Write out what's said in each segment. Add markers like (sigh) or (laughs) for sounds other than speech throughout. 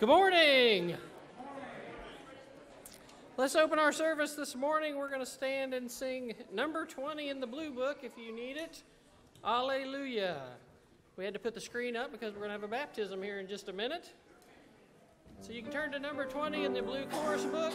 Good morning. Let's open our service this morning. We're going to stand and sing number 20 in the blue book if you need it. Alleluia. We had to put the screen up because we're going to have a baptism here in just a minute. So you can turn to number 20 in the blue chorus book.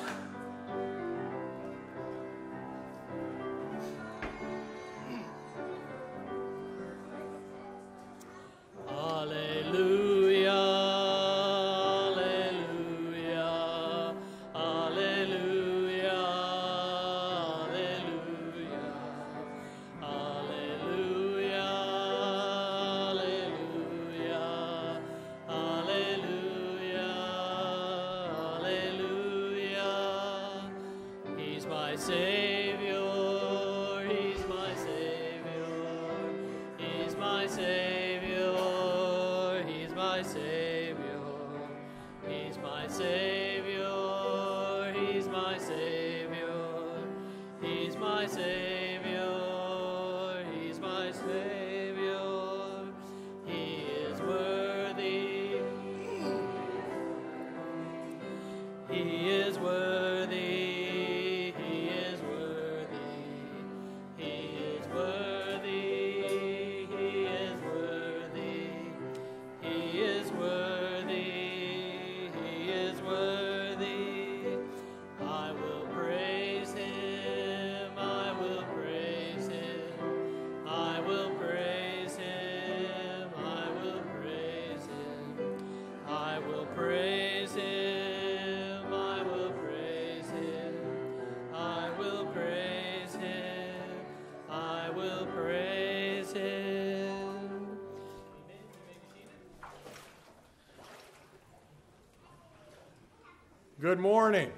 Good morning.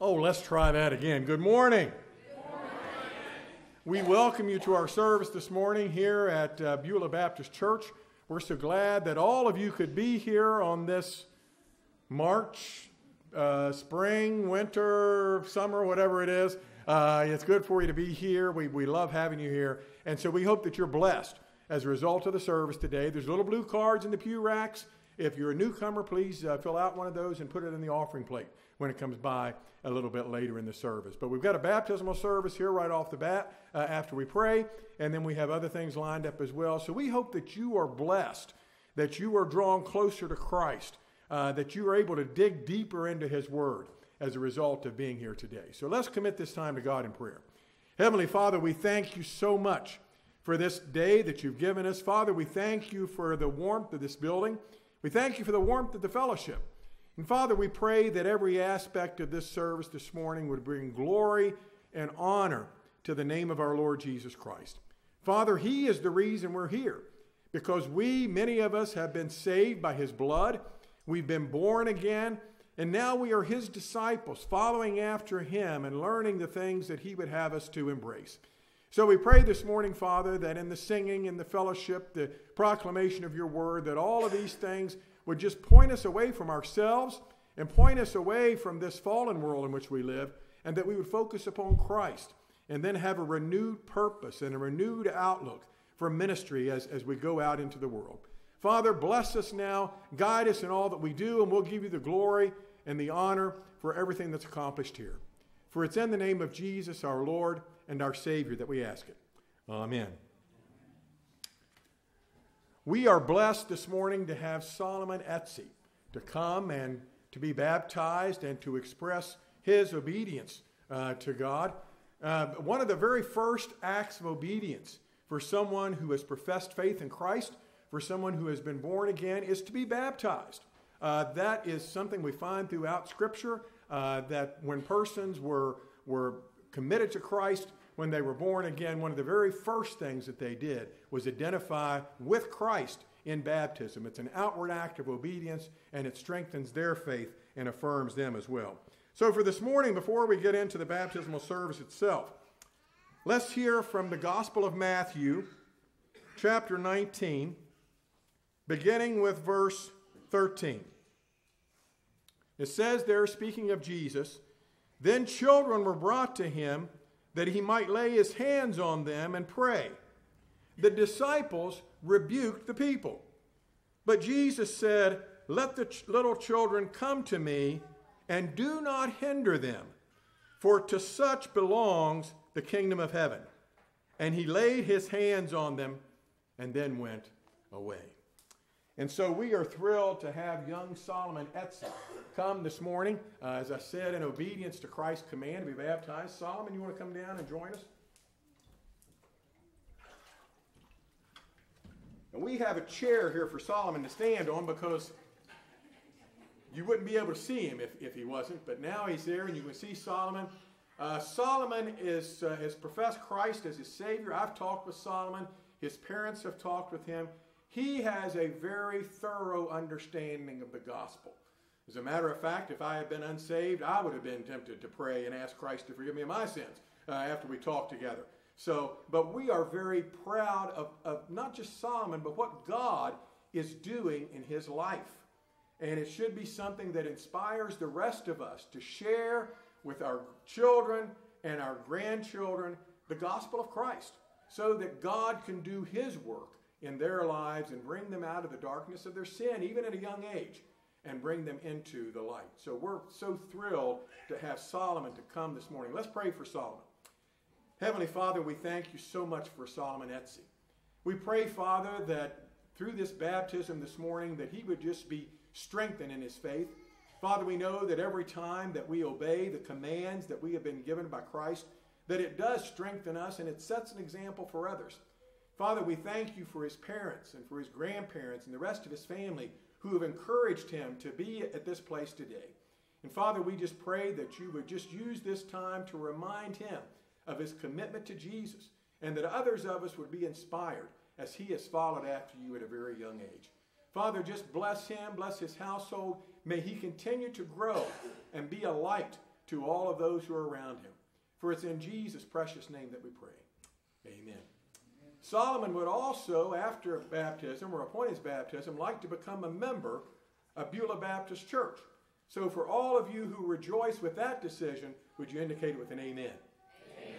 Oh, let's try that again. Good morning. We welcome you to our service this morning here at uh, Beulah Baptist Church. We're so glad that all of you could be here on this March, uh, spring, winter, summer, whatever it is. Uh, it's good for you to be here. We, we love having you here. And so we hope that you're blessed as a result of the service today. There's little blue cards in the pew racks. If you're a newcomer, please uh, fill out one of those and put it in the offering plate when it comes by a little bit later in the service. But we've got a baptismal service here right off the bat uh, after we pray, and then we have other things lined up as well. So we hope that you are blessed, that you are drawn closer to Christ, uh, that you are able to dig deeper into His Word as a result of being here today. So let's commit this time to God in prayer. Heavenly Father, we thank you so much for this day that you've given us. Father, we thank you for the warmth of this building. We thank you for the warmth of the fellowship. And Father, we pray that every aspect of this service this morning would bring glory and honor to the name of our Lord Jesus Christ. Father, He is the reason we're here because we, many of us, have been saved by His blood. We've been born again, and now we are His disciples, following after Him and learning the things that He would have us to embrace. So we pray this morning, Father, that in the singing, in the fellowship, the proclamation of your word, that all of these things would just point us away from ourselves and point us away from this fallen world in which we live, and that we would focus upon Christ and then have a renewed purpose and a renewed outlook for ministry as, as we go out into the world. Father, bless us now, guide us in all that we do, and we'll give you the glory and the honor for everything that's accomplished here. For it's in the name of Jesus, our Lord and our Savior that we ask it. Amen. We are blessed this morning to have Solomon Etsy to come and to be baptized and to express his obedience uh, to God. Uh, one of the very first acts of obedience for someone who has professed faith in Christ, for someone who has been born again, is to be baptized. Uh, that is something we find throughout Scripture uh, that when persons were, were committed to Christ, when they were born again, one of the very first things that they did was identify with Christ in baptism. It's an outward act of obedience, and it strengthens their faith and affirms them as well. So, for this morning, before we get into the baptismal service itself, let's hear from the Gospel of Matthew, chapter 19, beginning with verse 13. It says there, speaking of Jesus, then children were brought to him that he might lay his hands on them and pray. The disciples rebuked the people. But Jesus said, Let the ch- little children come to me, and do not hinder them, for to such belongs the kingdom of heaven. And he laid his hands on them and then went away. And so we are thrilled to have young Solomon Etzel come this morning. Uh, as I said, in obedience to Christ's command to be baptized. Solomon, you want to come down and join us? And we have a chair here for Solomon to stand on because you wouldn't be able to see him if, if he wasn't. But now he's there and you can see Solomon. Uh, Solomon is, uh, has professed Christ as his Savior. I've talked with Solomon. His parents have talked with him. He has a very thorough understanding of the gospel. As a matter of fact, if I had been unsaved, I would have been tempted to pray and ask Christ to forgive me of my sins uh, after we talked together. So, but we are very proud of, of not just Solomon, but what God is doing in his life. And it should be something that inspires the rest of us to share with our children and our grandchildren the gospel of Christ so that God can do his work in their lives and bring them out of the darkness of their sin, even at a young age, and bring them into the light. So we're so thrilled to have Solomon to come this morning. Let's pray for Solomon. Heavenly Father, we thank you so much for Solomon Etzi. We pray, Father, that through this baptism this morning, that he would just be strengthened in his faith. Father, we know that every time that we obey the commands that we have been given by Christ, that it does strengthen us and it sets an example for others. Father, we thank you for his parents and for his grandparents and the rest of his family who have encouraged him to be at this place today. And Father, we just pray that you would just use this time to remind him of his commitment to Jesus, and that others of us would be inspired as he has followed after you at a very young age. Father, just bless him, bless his household. May he continue to grow and be a light to all of those who are around him. For it's in Jesus' precious name that we pray. Amen. Solomon would also, after baptism or upon his baptism, like to become a member of Beulah Baptist Church. So, for all of you who rejoice with that decision, would you indicate it with an amen? Amen.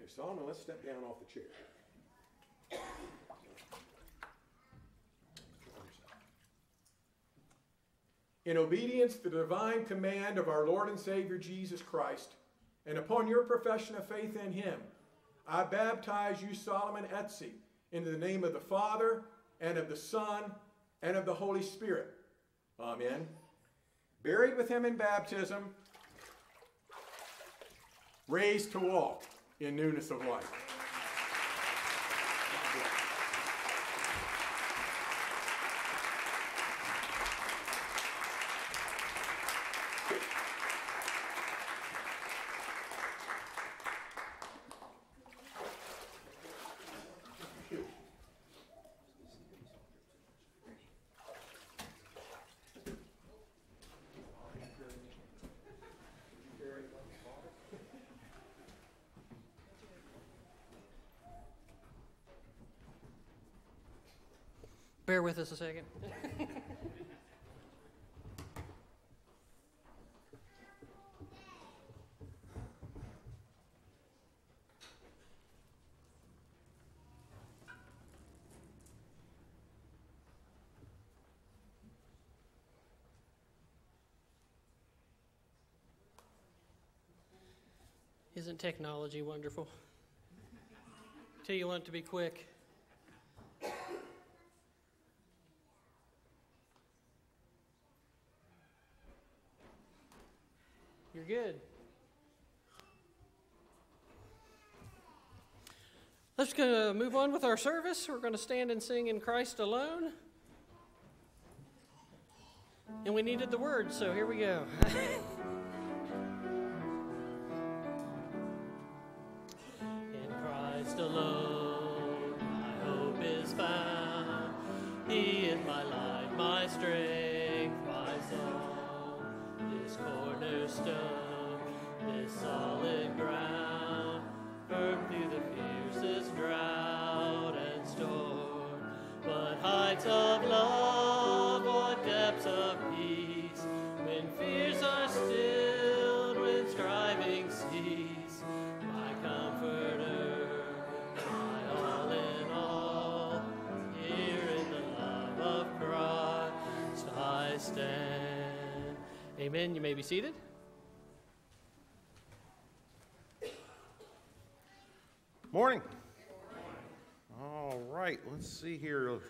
Okay, Solomon, let's step down off the chair. In obedience to the divine command of our Lord and Savior Jesus Christ, and upon your profession of faith in him, I baptize you, Solomon Etzi, into the name of the Father, and of the Son, and of the Holy Spirit. Amen. Buried with him in baptism, raised to walk in newness of life. Bear with us a second. Isn't technology wonderful? Tell you want to be quick. You're good. Let's go move on with our service. We're going to stand and sing in Christ alone. And we needed the word, so here we go. (laughs) You may be seated. Morning. All right, let's see here.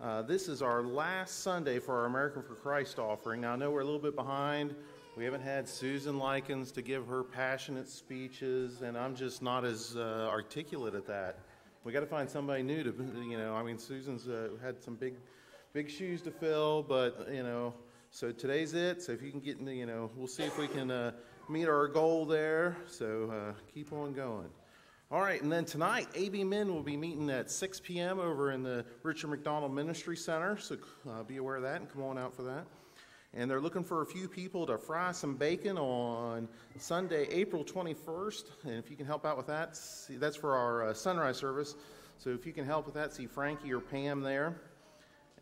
Uh, this is our last Sunday for our America for Christ offering. Now, I know we're a little bit behind. We haven't had Susan Likens to give her passionate speeches, and I'm just not as uh, articulate at that. We got to find somebody new to, you know. I mean, Susan's uh, had some big, big shoes to fill, but you know. So today's it. So if you can get, in the, you know, we'll see if we can uh, meet our goal there. So uh, keep on going. All right, and then tonight, AB Men will be meeting at 6 p.m. over in the Richard McDonald Ministry Center, so uh, be aware of that and come on out for that. And they're looking for a few people to fry some bacon on Sunday, April 21st. And if you can help out with that, see, that's for our uh, sunrise service. So if you can help with that, see Frankie or Pam there.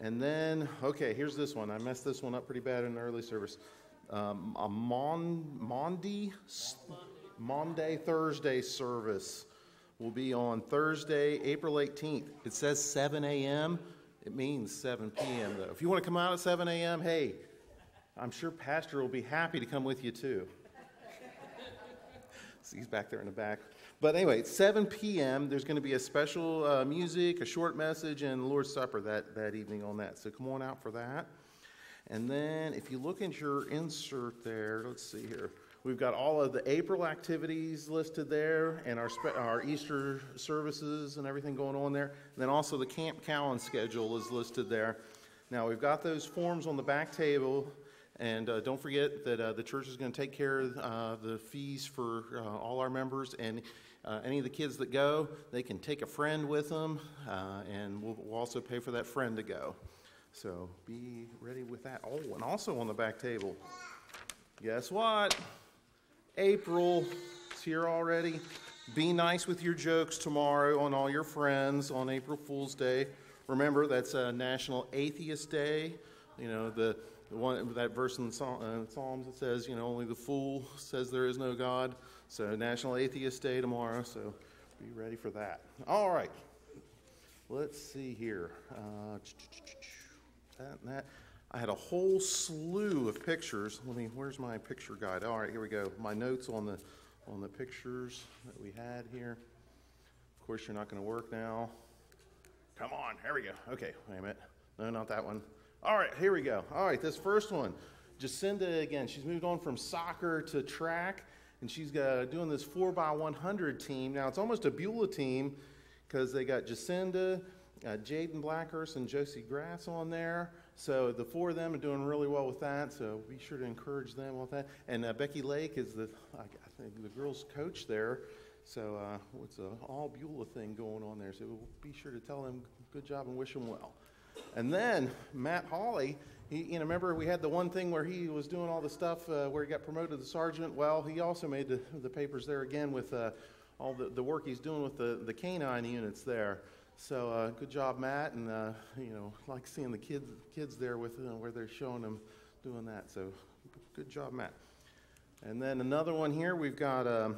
And then, okay, here's this one. I messed this one up pretty bad in early service. Um, a Mon- Monday, Monday, Thursday service will be on Thursday, April 18th. It says 7 a.m. It means 7 p.m. though. If you want to come out at 7 a.m., hey, I'm sure Pastor will be happy to come with you too. (laughs) See, he's back there in the back. But anyway, it's 7 p.m. There's going to be a special uh, music, a short message, and Lord's Supper that, that evening on that. So come on out for that. And then if you look at your insert there, let's see here. We've got all of the April activities listed there and our, spe- our Easter services and everything going on there. And then also the Camp Cowen schedule is listed there. Now, we've got those forms on the back table. And uh, don't forget that uh, the church is going to take care of uh, the fees for uh, all our members. And uh, any of the kids that go, they can take a friend with them. Uh, and we'll, we'll also pay for that friend to go. So be ready with that. Oh, and also on the back table, guess what? April is here already. Be nice with your jokes tomorrow on all your friends on April Fool's Day. Remember, that's a National Atheist Day. You know, the, the one that verse in the uh, Psalms that says, you know, only the fool says there is no God. So, National Atheist Day tomorrow. So, be ready for that. All right. Let's see here. Uh, that and that. I had a whole slew of pictures. Let me. Where's my picture guide? All right, here we go. My notes on the on the pictures that we had here. Of course, you're not going to work now. Come on, here we go. Okay, wait a minute. No, not that one. All right, here we go. All right, this first one, Jacinda again. She's moved on from soccer to track, and she's uh, doing this four by 100 team. Now it's almost a Beulah team because they got Jacinda, uh, Jaden Blackhurst, and Josie Grass on there. So the four of them are doing really well with that. So be sure to encourage them with that. And uh, Becky Lake is the I think the girls' coach there. So uh, it's an all Beulah thing going on there. So be sure to tell them good job and wish them well. And then Matt Hawley, he, you know, remember we had the one thing where he was doing all the stuff uh, where he got promoted to sergeant. Well, he also made the, the papers there again with uh, all the, the work he's doing with the, the canine units there. So uh, good job, Matt, and uh, you know, (laughs) like seeing the kids kids there with uh, where they're showing them doing that. So good job, Matt. And then another one here, we've got um,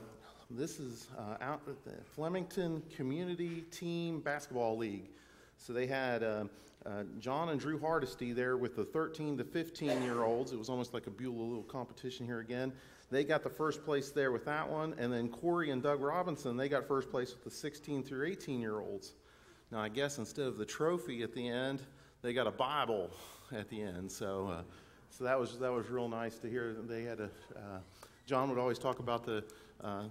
this is uh, out at the Flemington Community Team Basketball League. So they had uh, uh, John and Drew Hardesty there with the 13 to 15 year olds. It was almost like a Beulah little competition here again. They got the first place there with that one. And then Corey and Doug Robinson, they got first place with the 16 through 18 year olds. Now, I guess instead of the trophy at the end, they got a Bible at the end. So, uh, so that was that was real nice to hear. They had a. Uh, John would always talk about the, uh,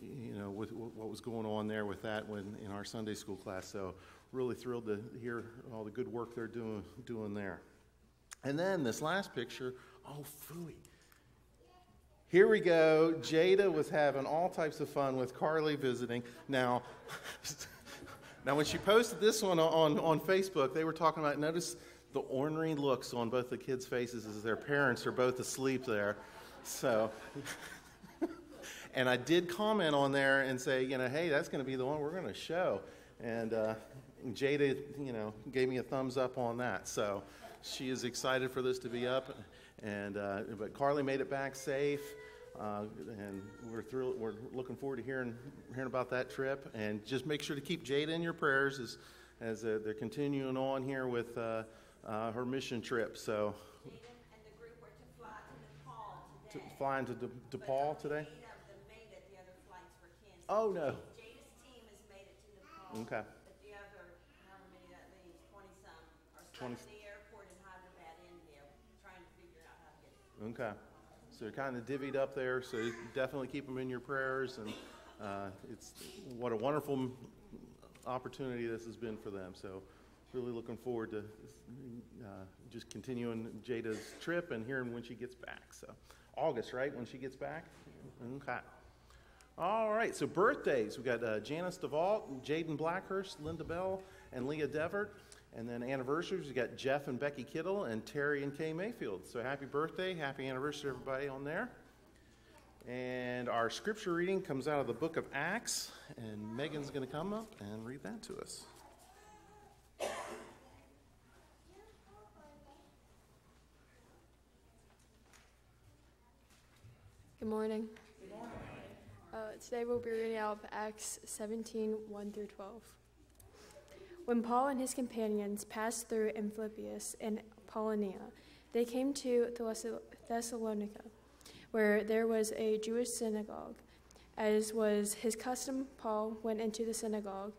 you know, with, with, what was going on there with that when in our Sunday school class. So, really thrilled to hear all the good work they're doing doing there. And then this last picture, oh, phooey. Here we go. Jada was having all types of fun with Carly visiting. Now. (laughs) Now, when she posted this one on, on Facebook, they were talking about, notice the ornery looks on both the kids' faces as their parents are both asleep there. So, (laughs) and I did comment on there and say, you know, hey, that's going to be the one we're going to show. And uh, Jada, you know, gave me a thumbs up on that. So she is excited for this to be up. And, uh, but Carly made it back safe. Uh, and we're thrilled. We're looking forward to hearing hearing about that trip. And just make sure to keep Jada in your prayers as as uh, they're continuing on here with uh, uh her mission trip. So. to, flying to De- DePaul today? Eight of them made it, the other flights were canceled. Oh, no. Jada's team has made it to Nepal. Okay. But the other, however many that leaves, twenty-some, are stuck 20 in the airport in Hyderabad, India, trying to figure out how to get. Okay. So they're kind of divvied up there, so definitely keep them in your prayers. And uh, it's what a wonderful opportunity this has been for them. So really looking forward to uh, just continuing Jada's trip and hearing when she gets back. So August, right, when she gets back? Okay. All right, so birthdays. We've got uh, Janice DeVault, Jaden Blackhurst, Linda Bell, and Leah Devert. And then anniversaries, we got Jeff and Becky Kittle and Terry and Kay Mayfield. So happy birthday, happy anniversary, everybody on there. And our scripture reading comes out of the book of Acts, and Megan's going to come up and read that to us. Good morning. Good Uh, today we'll be reading out of Acts 17 1 through 12. When Paul and his companions passed through Amphipolis and Apollonia, they came to Thessalonica, where there was a Jewish synagogue. As was his custom, Paul went into the synagogue,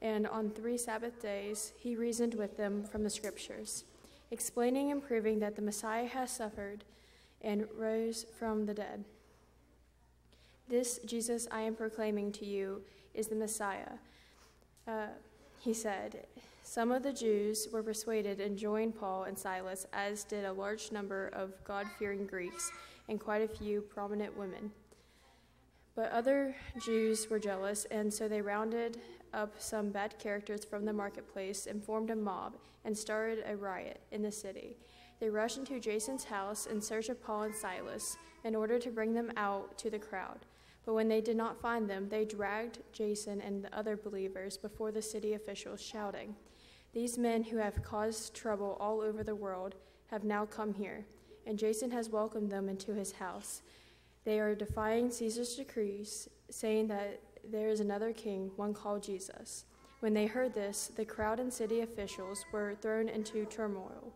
and on three Sabbath days he reasoned with them from the Scriptures, explaining and proving that the Messiah has suffered and rose from the dead. This Jesus I am proclaiming to you is the Messiah. Uh, he said, Some of the Jews were persuaded and joined Paul and Silas, as did a large number of God fearing Greeks and quite a few prominent women. But other Jews were jealous, and so they rounded up some bad characters from the marketplace and formed a mob and started a riot in the city. They rushed into Jason's house in search of Paul and Silas in order to bring them out to the crowd. But when they did not find them, they dragged Jason and the other believers before the city officials, shouting, These men who have caused trouble all over the world have now come here, and Jason has welcomed them into his house. They are defying Caesar's decrees, saying that there is another king, one called Jesus. When they heard this, the crowd and city officials were thrown into turmoil.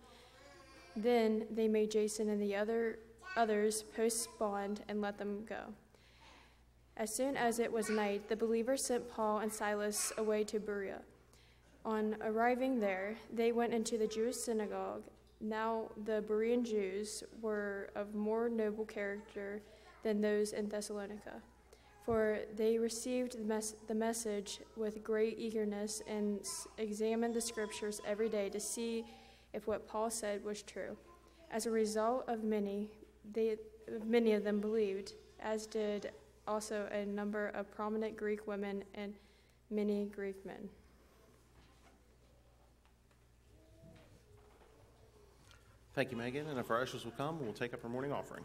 Then they made Jason and the other others post bond and let them go. As soon as it was night, the believers sent Paul and Silas away to Berea. On arriving there, they went into the Jewish synagogue. Now the Berean Jews were of more noble character than those in Thessalonica, for they received the, mes- the message with great eagerness and examined the scriptures every day to see if what Paul said was true. As a result of many, they, many of them believed, as did also a number of prominent Greek women and many Greek men. Thank you, Megan. And if our ushers will come, we'll take up our morning offering.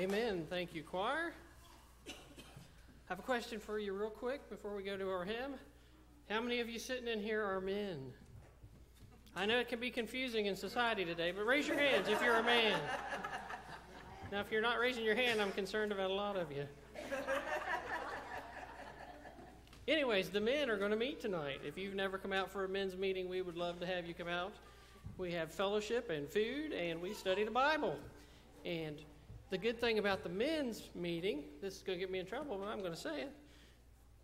Amen. Thank you, choir. I have a question for you, real quick, before we go to our hymn. How many of you sitting in here are men? I know it can be confusing in society today, but raise your hands if you're a man. Now, if you're not raising your hand, I'm concerned about a lot of you. Anyways, the men are going to meet tonight. If you've never come out for a men's meeting, we would love to have you come out. We have fellowship and food, and we study the Bible. And the good thing about the men's meeting, this is going to get me in trouble, but I'm going to say it.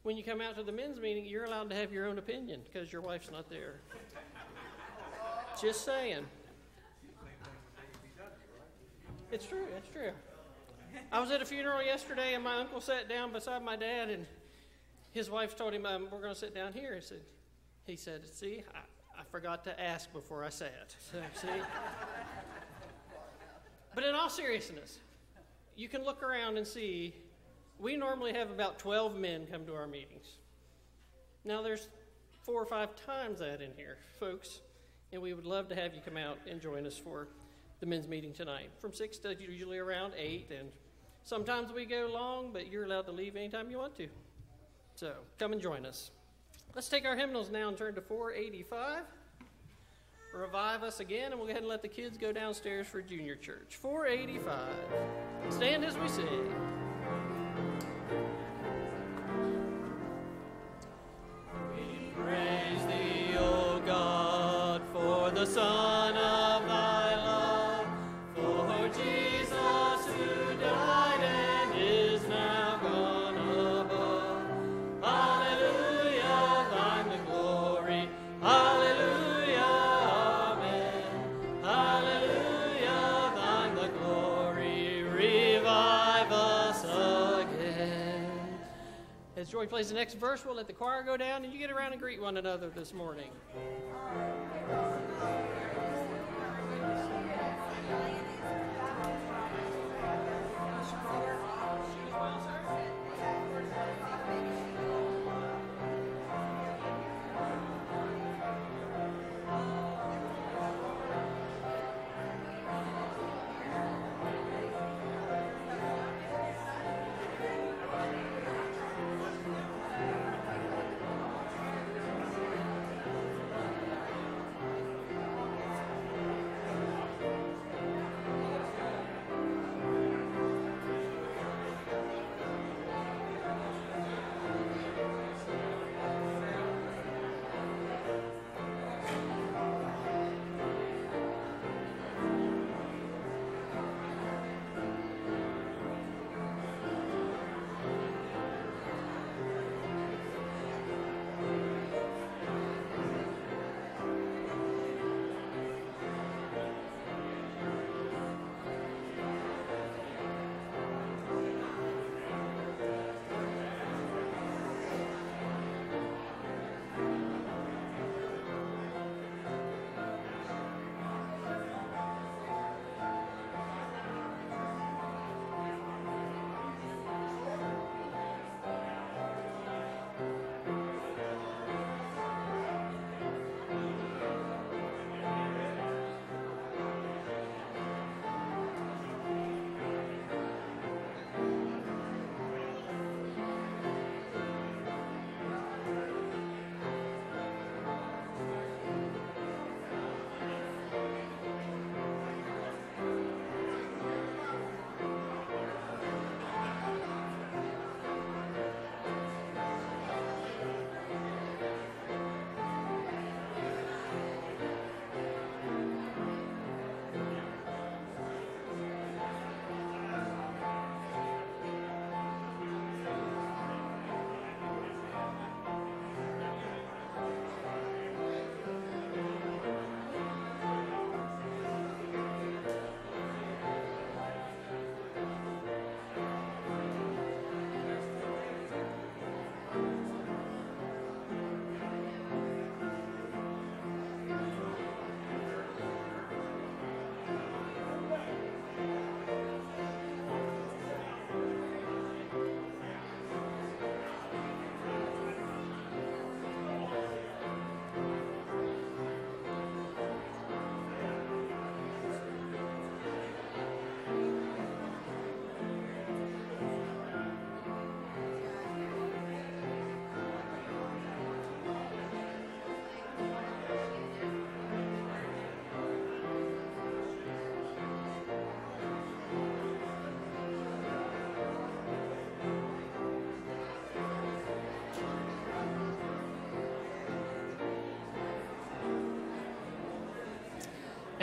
When you come out to the men's meeting, you're allowed to have your own opinion because your wife's not there. Just saying. It's true, it's true. I was at a funeral yesterday, and my uncle sat down beside my dad, and his wife told him, um, We're going to sit down here. He said, he said See, I, I forgot to ask before I sat. So, (laughs) see? but in all seriousness, you can look around and see we normally have about 12 men come to our meetings. Now, there's four or five times that in here, folks, and we would love to have you come out and join us for the men's meeting tonight. From 6 to usually around 8, and sometimes we go long, but you're allowed to leave anytime you want to. So, come and join us. Let's take our hymnals now and turn to 485 revive us again, and we'll go ahead and let the kids go downstairs for junior church. 485. Stand as we sing. We praise thee, O God, for the Son plays the next verse, we'll let the choir go down and you get around and greet one another this morning.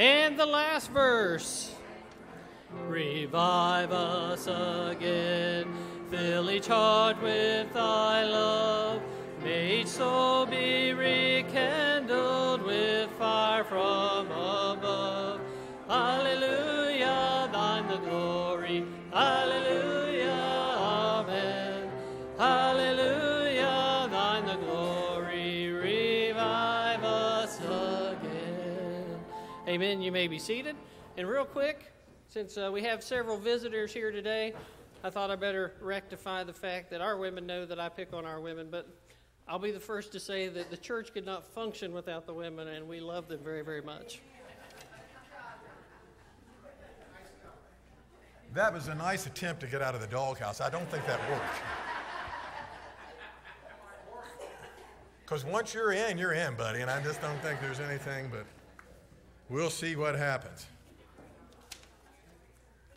And the last verse. Revive us again, fill each heart with thy love. May each soul be rekindled with fire from Amen. You may be seated. And real quick, since uh, we have several visitors here today, I thought I better rectify the fact that our women know that I pick on our women, but I'll be the first to say that the church could not function without the women, and we love them very, very much. That was a nice attempt to get out of the doghouse. I don't think that worked. (laughs) Because once you're in, you're in, buddy, and I just don't think there's anything, but we'll see what happens.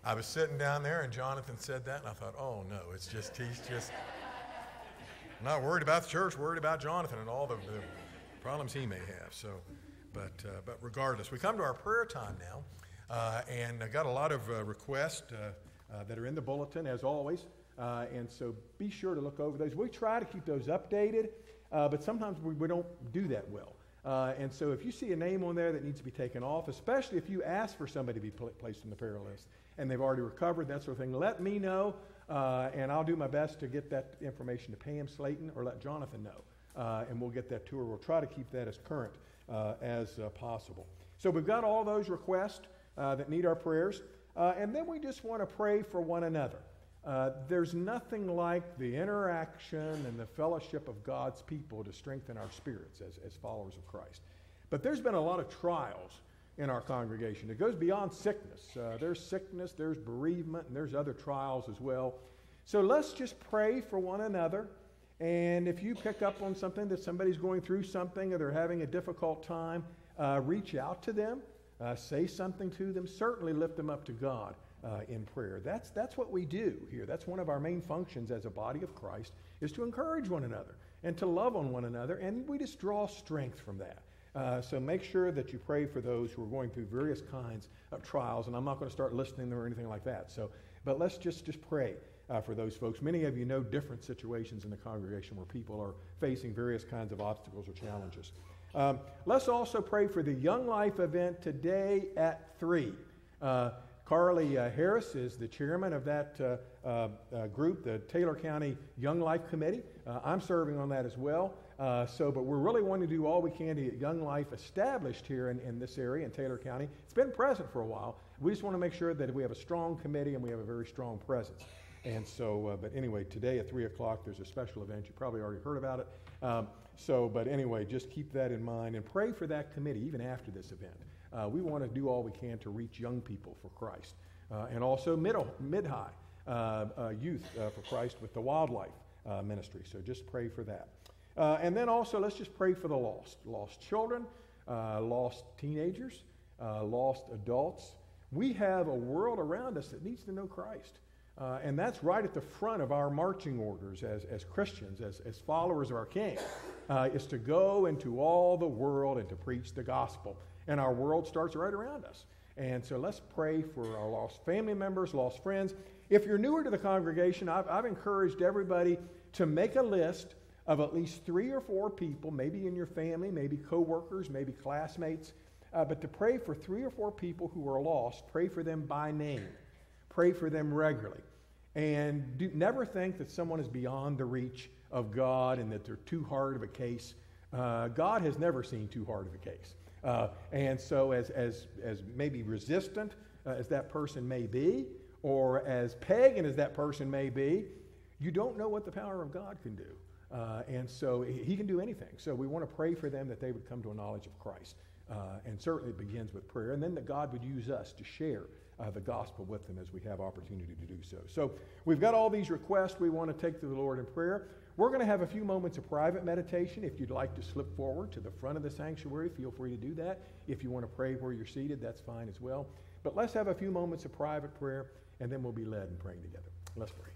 I was sitting down there, and Jonathan said that, and I thought, oh no, it's just, he's just not worried about the church, worried about Jonathan and all the, the problems he may have. So, but, uh, but regardless, we come to our prayer time now. Uh, and I got a lot of uh, requests uh, uh, that are in the bulletin, as always. Uh, and so be sure to look over those. We try to keep those updated, but sometimes we, we don't do that well. Uh, and so if you see a name on there that needs to be taken off, especially if you ask for somebody to be pl- placed in the prayer list and they've already recovered, that sort of thing, let me know. Uh, and I'll do my best to get that information to Pam Slayton or let Jonathan know. Uh, and we'll get that to her. We'll try to keep that as current uh, as uh, possible. So we've got all those requests uh, that need our prayers. And then we just want to pray for one another. Uh, there's nothing like the interaction and the fellowship of God's people to strengthen our spirits as, as followers of Christ. But there's been a lot of trials in our congregation. It goes beyond sickness. Uh, there's sickness, there's bereavement, and there's other trials as well. So let's just pray for one another. And if you pick up on something that somebody's going through something or they're having a difficult time, uh, reach out to them, uh, say something to them, certainly lift them up to God. Uh, in prayer. That's, that's what we do here. That's one of our main functions as a body of Christ is to encourage one another and to love on one another, and we just draw strength from that. Uh, so make sure that you pray for those who are going through various kinds of trials, and I'm not going to start listing them or anything like that. So, but let's just just pray uh, for those folks. Many of you know different situations in the congregation where people are facing various kinds of obstacles or challenges. Um, let's also pray for the Young Life event today at three. Uh, Carly uh, Harris is the chairman of that uh, uh, uh group, the Taylor County Young Life Committee. Uh, I'm serving on that as well. Uh, so, but we're really wanting to do all we can to get Young Life established here in, in this area in Taylor County. It's been present for a while. We just want to make sure that we have a strong committee and we have a very strong presence. And so, but anyway, today at 3 o'clock, there's a special event. You probably already heard about it. Um, so, but anyway, just keep that in mind and pray for that committee even after this event. Uh, we want to do all we can to reach young people for Christ uh, and also middle, mid-high uh, uh youth uh, for Christ with the WyldLife uh, ministry. So just pray for that. and then also let's just pray for the lost, lost children, lost teenagers, lost adults. We have a world around us that needs to know Christ. Uh, and that's right at the front of our marching orders as, as Christians, as, as followers of our King, uh, is to go into all the world and to preach the gospel and our world starts right around us. And so let's pray for our lost family members, lost friends. If you're newer to the congregation, I've, I've encouraged everybody to make a list of at least three or four people, maybe in your family, maybe coworkers, maybe classmates, uh, but to pray for three or four people who are lost. Pray for them by name. Pray for them regularly. And do, never think that someone is beyond the reach of God and that they're too hard of a case. Uh, God has never seen too hard of a case. Uh, and so, as, as, as maybe resistant uh, as that person may be, or as pagan as that person may be, you don't know what the power of God can do. Uh, and so, he can do anything. So, we want to pray for them that they would come to a knowledge of Christ. Uh, and certainly it begins with prayer. And then that God would use us to share uh, the gospel with them as we have opportunity to do so. So we've got all these requests we want to take to the Lord in prayer. We're going to have a few moments of private meditation. If you'd like to slip forward to the front of the sanctuary, feel free to do that. If you want to pray where you're seated, that's fine as well. But let's have a few moments of private prayer, and then we'll be led in praying together. Let's pray.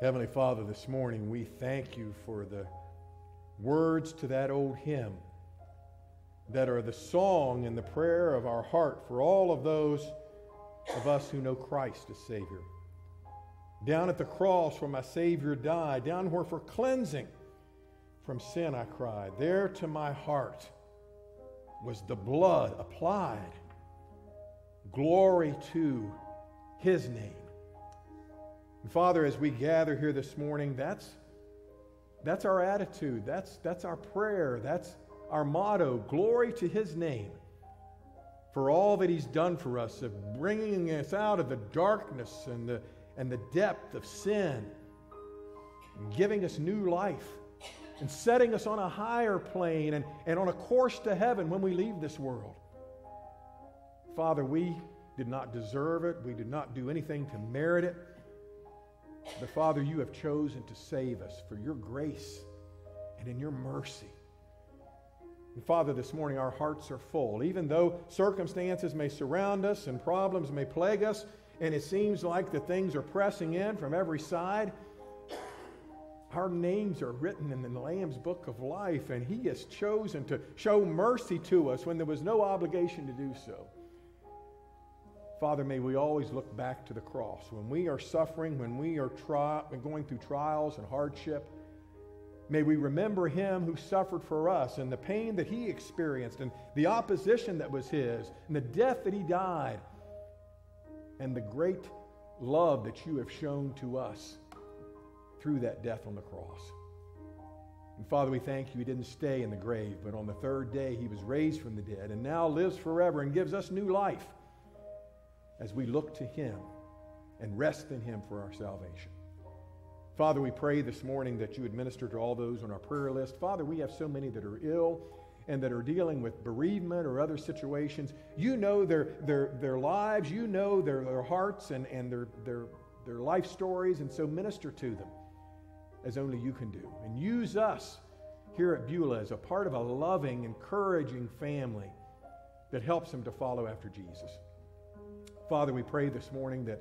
Heavenly Father, this morning we thank you for the words to that old hymn that are the song and the prayer of our heart for all of those of us who know Christ as Savior. Down at the cross where my Savior died, down where for cleansing from sin, I cried. There to my heart was the blood applied. Glory to his name. And Father, as we gather here this morning, that's, that's our attitude. That's, that's our prayer. That's our motto. Glory to his name for all that he's done for us, of bringing us out of the darkness and the, and the depth of sin, and giving us new life, and setting us on a higher plane and, and on a course to heaven when we leave this world. Father, we did not deserve it, we did not do anything to merit it. But Father, you have chosen to save us for your grace and in your mercy. And Father, this morning our hearts are full. Even though circumstances may surround us and problems may plague us, and it seems like the things are pressing in from every side, our names are written in the Lamb's book of life, and He has chosen to show mercy to us when there was no obligation to do so. Father, may we always look back to the cross. When we are suffering, when we are tri- going through trials and hardship, May we remember him who suffered for us and the pain that he experienced and the opposition that was his and the death that he died and the great love that you have shown to us through that death on the cross. And Father, we thank you he didn't stay in the grave, but on the third day he was raised from the dead and now lives forever and gives us new life as we look to him and rest in him for our salvation. Father, we pray this morning that you administer to all those on our prayer list. Father, we have so many that are ill and that are dealing with bereavement or other situations. You know their, their, their lives, you know their, their hearts and, and their, their, their life stories, and so minister to them as only you can do. And use us here at Beulah as a part of a loving, encouraging family that helps them to follow after Jesus. Father, we pray this morning that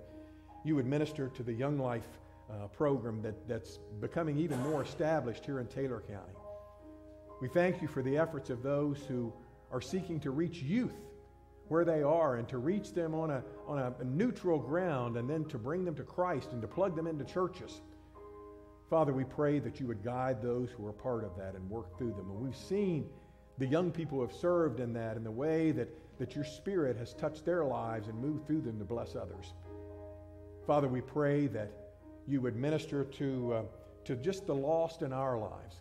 you would minister to the Young Life uh, program that, that's becoming even more established here in Taylor County. We thank you for the efforts of those who are seeking to reach youth where they are and to reach them on a, on a neutral ground and then to bring them to Christ and to plug them into churches. Father, we pray that you would guide those who are part of that and work through them. And we've seen the young people who have served in that and the way that, that your Spirit has touched their lives and moved through them to bless others. Father, we pray that you would minister to, uh, to just the lost in our lives.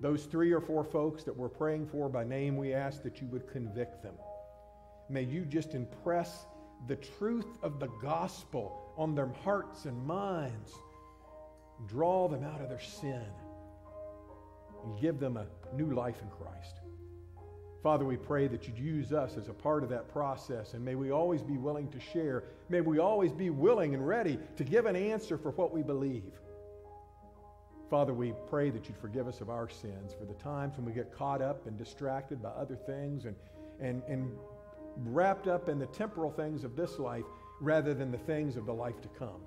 Those three or four folks that we're praying for by name, we ask that you would convict them. May you just impress the truth of the gospel on their hearts and minds. Draw them out of their sin and give them a new life in Christ. Father, we pray that you'd use us as a part of that process, and may we always be willing to share. May we always be willing and ready to give an answer for what we believe. Father, we pray that you'd forgive us of our sins for the times when we get caught up and distracted by other things and, and, and wrapped up in the temporal things of this life rather than the things of the life to come.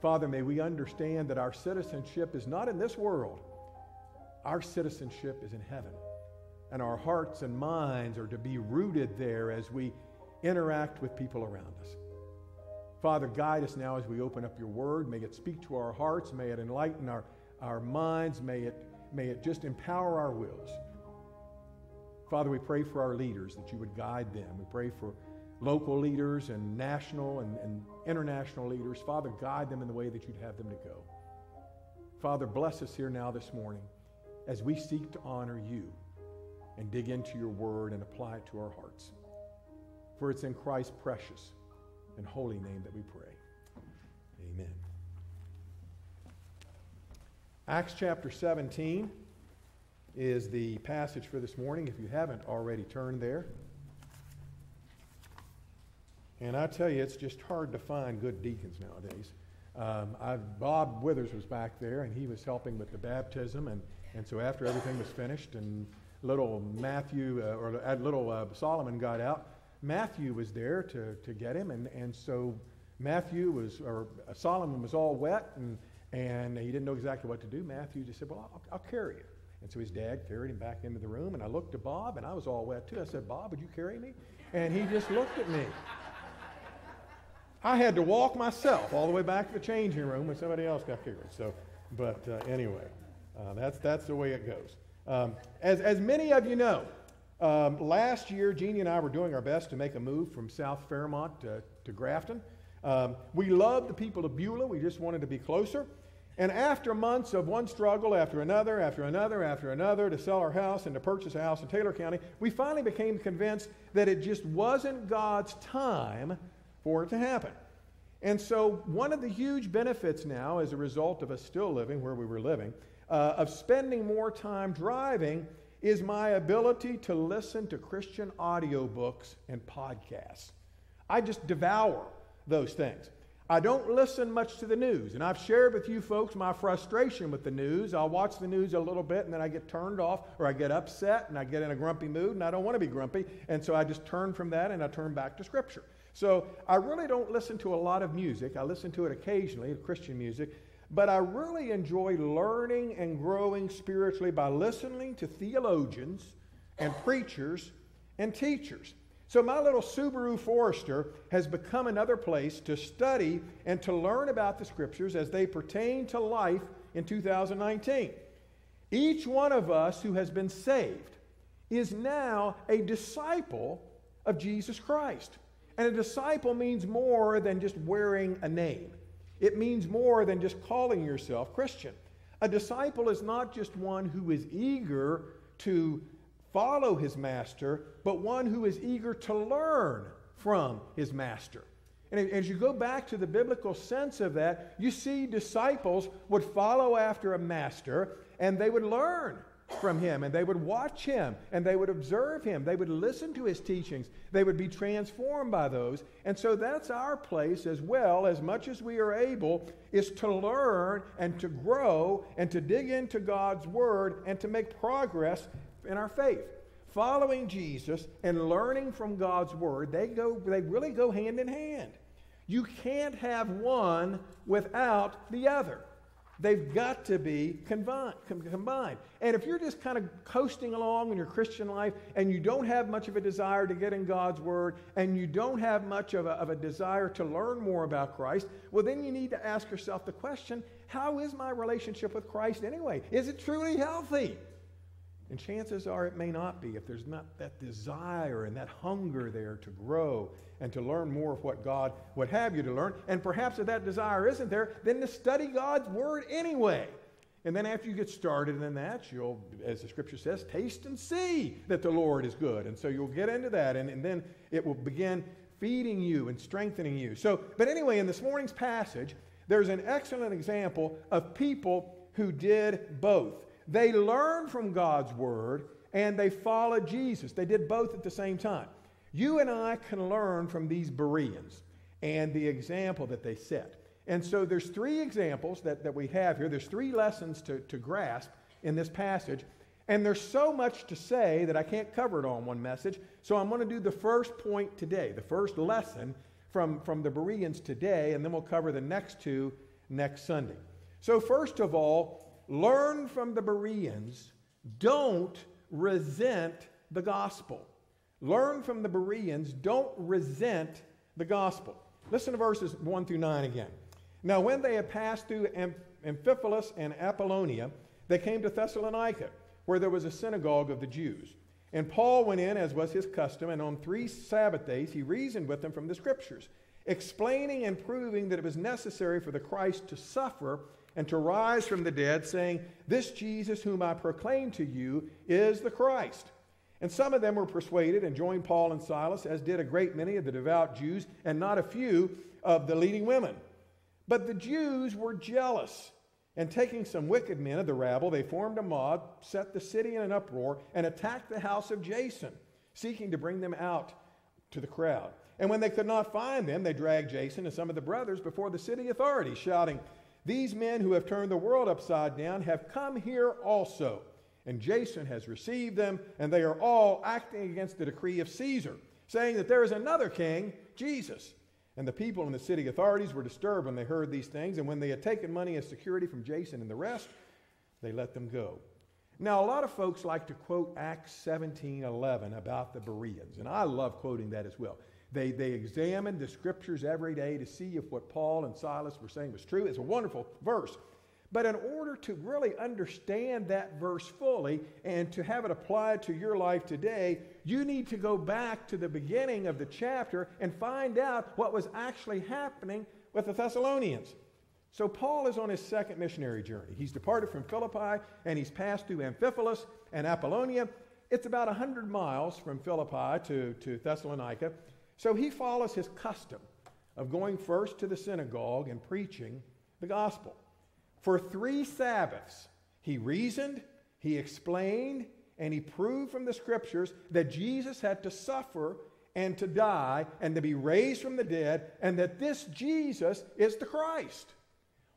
Father, may we understand that our citizenship is not in this world, our citizenship is in heaven and our hearts and minds are to be rooted there as we interact with people around us. Father, guide us now as we open up your word. May it speak to our hearts. May it enlighten our, our minds. May it, may it just empower our wills. Father, we pray for our leaders that you would guide them. We pray for local leaders and national and, and international leaders. Father, guide them in the way that you'd have them to go. Father, bless us here now this morning as we seek to honor you and dig into your word and apply it to our hearts. For it's in Christ's precious and holy name that we pray. Amen. Acts chapter 17 is the passage for this morning, if you haven't already turned there. And I tell you, it's just hard to find good deacons nowadays. Um, Bob Withers was back there, and he was helping with the baptism. And, and so after everything was finished and little Matthew uh, or little uh, Solomon got out, Matthew was there to, to get him. And, and so Matthew was, or uh, Solomon was all wet and, and he didn't know exactly what to do. Matthew just said, Well, I'll, I'll carry you. And so his dad carried him back into the room. And I looked at Bob and I was all wet too. I said, Bob, would you carry me? And he just looked at me. I had to walk myself all the way back to the changing room when somebody else got carried. So, but uh, anyway. Uh, that's, that's the way it goes. Um, as, as many of you know, um, last year, Jeannie and I were doing our best to make a move from South Fairmont to, to Grafton. Um, we loved the people of Beulah. We just wanted to be closer. And after months of one struggle after another, after another, after another, to sell our house and to purchase a house in Taylor County, we finally became convinced that it just wasn't God's time for it to happen. And so, one of the huge benefits now, as a result of us still living where we were living, uh, of spending more time driving, is my ability to listen to Christian audiobooks and podcasts. I just devour those things. I don't listen much to the news, and I've shared with you folks my frustration with the news. I'll watch the news a little bit, and then I get turned off, or I get upset, and I get in a grumpy mood, and I don't want to be grumpy, and so I just turn from that and I turn back to Scripture. So I really don't listen to a lot of music. I listen to it occasionally, Christian music, but I really enjoy learning and growing spiritually by listening to theologians and preachers and teachers. So, my little Subaru Forester has become another place to study and to learn about the scriptures as they pertain to life in 2019. Each one of us who has been saved is now a disciple of Jesus Christ. And a disciple means more than just wearing a name, it means more than just calling yourself Christian. A disciple is not just one who is eager to follow his master, but one who is eager to learn from his master. And as you go back to the biblical sense of that, you see disciples would follow after a master and they would learn from him and they would watch him and they would observe him. They would listen to his teachings. They would be transformed by those. And so that's our place as well, as much as we are able, is to learn and to grow and to dig into God's word and to make progress in our faith. Following Jesus and learning from God's word, they go they really go hand in hand. You can't have one without the other. They've got to be combined. And if you're just kind of coasting along in your Christian life and you don't have much of a desire to get in God's Word and you don't have much of a, of a desire to learn more about Christ, well, then you need to ask yourself the question how is my relationship with Christ anyway? Is it truly healthy? And chances are it may not be if there's not that desire and that hunger there to grow and to learn more of what God would have you to learn. And perhaps if that desire isn't there, then to study God's Word anyway. And then after you get started in that, you'll, as the scripture says, taste and see that the Lord is good. And so you'll get into that, and, and then it will begin feeding you and strengthening you. So, but anyway, in this morning's passage, there's an excellent example of people who did both. They learned from God's word and they followed Jesus. They did both at the same time. You and I can learn from these Bereans and the example that they set. And so there's three examples that, that we have here. There's three lessons to, to grasp in this passage. And there's so much to say that I can't cover it all in one message. So I'm going to do the first point today, the first lesson from, from the Bereans today, and then we'll cover the next two next Sunday. So, first of all, learn from the Bereans, don't resent the gospel. Learn from the Bereans, don't resent the gospel. Listen to verses 1 through 9 again. Now, when they had passed through Amphipolis and Apollonia, they came to Thessalonica, where there was a synagogue of the Jews. And Paul went in, as was his custom, and on three Sabbath days he reasoned with them from the Scriptures, explaining and proving that it was necessary for the Christ to suffer and to rise from the dead, saying, This Jesus whom I proclaim to you is the Christ. And some of them were persuaded and joined Paul and Silas, as did a great many of the devout Jews, and not a few of the leading women. But the Jews were jealous, and taking some wicked men of the rabble, they formed a mob, set the city in an uproar, and attacked the house of Jason, seeking to bring them out to the crowd. And when they could not find them, they dragged Jason and some of the brothers before the city authorities, shouting, these men who have turned the world upside down have come here also. And Jason has received them, and they are all acting against the decree of Caesar, saying that there is another king, Jesus. And the people and the city authorities were disturbed when they heard these things, and when they had taken money as security from Jason and the rest, they let them go. Now, a lot of folks like to quote Acts 17 11 about the Bereans, and I love quoting that as well. They, they examined the scriptures every day to see if what Paul and Silas were saying was true. It's a wonderful verse. But in order to really understand that verse fully and to have it applied to your life today, you need to go back to the beginning of the chapter and find out what was actually happening with the Thessalonians. So, Paul is on his second missionary journey. He's departed from Philippi and he's passed through Amphipolis and Apollonia. It's about 100 miles from Philippi to, to Thessalonica. So, he follows his custom of going first to the synagogue and preaching the gospel. For three Sabbaths, he reasoned, he explained, and he proved from the scriptures that Jesus had to suffer and to die and to be raised from the dead, and that this Jesus is the Christ.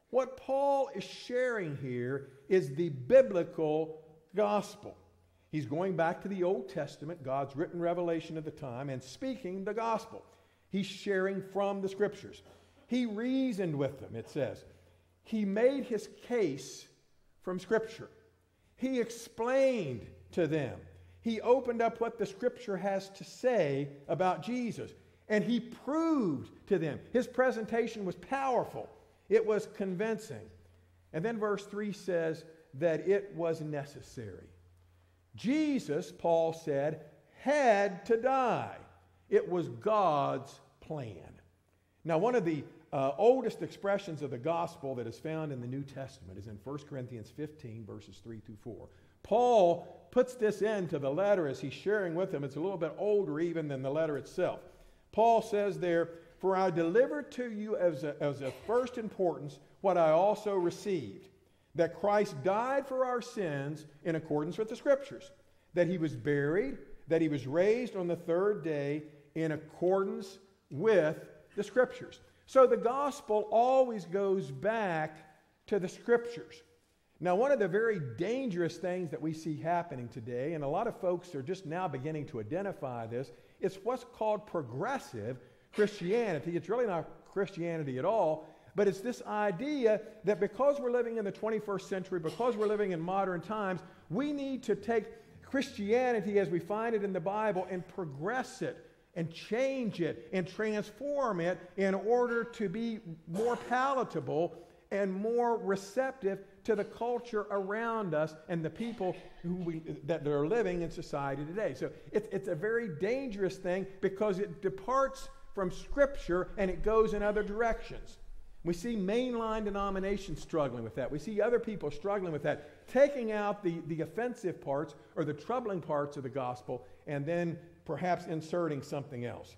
What Paul is sharing here is the biblical gospel. He's going back to the Old Testament, God's written revelation of the time, and speaking the gospel. He's sharing from the scriptures. He reasoned with them, it says. He made his case from Scripture. He explained to them. He opened up what the Scripture has to say about Jesus. And he proved to them. His presentation was powerful, it was convincing. And then verse 3 says that it was necessary. Jesus, Paul said, had to die. It was God's plan. Now, one of the uh, oldest expressions of the gospel that is found in the New Testament is in 1 Corinthians 15, verses 3 through 4. Paul puts this into the letter as he's sharing with them. It's a little bit older even than the letter itself. Paul says there, For I delivered to you as a, as a first importance what I also received that Christ died for our sins in accordance with the Scriptures, that he was buried, that he was raised on the third day in accordance with the Scriptures. So the gospel always goes back to the scriptures. Now, one of the very dangerous things that we see happening today, and a lot of folks are just now beginning to identify this, is what's called progressive Christianity. It's really not Christianity at all, but it's this idea that because we're living in the 21st century, because we're living in modern times, we need to take Christianity as we find it in the Bible and progress it and change it and transform it in order to be more palatable and more receptive to the culture around us and the people who we, that are living in society today. So it's a very dangerous thing because it departs from Scripture and it goes in other directions. We see mainline denominations struggling with that. We see other people struggling with that, taking out the, the offensive parts or the troubling parts of the gospel and then perhaps inserting something else.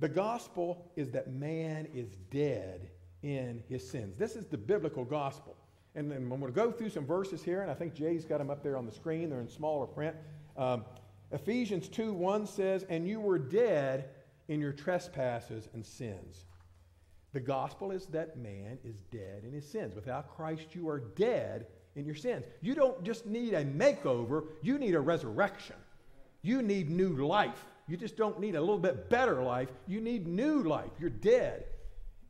The gospel is that man is dead in his sins. This is the biblical gospel. And then I'm going to go through some verses here, and I think Jay's got them up there on the screen. They're in smaller print. Um, Ephesians 2 1 says, And you were dead in your trespasses and sins. The gospel is that man is dead in his sins. Without Christ, you are dead in your sins. You don't just need a makeover, you need a resurrection. You need new life. You just don't need a little bit better life. You need new life. You're dead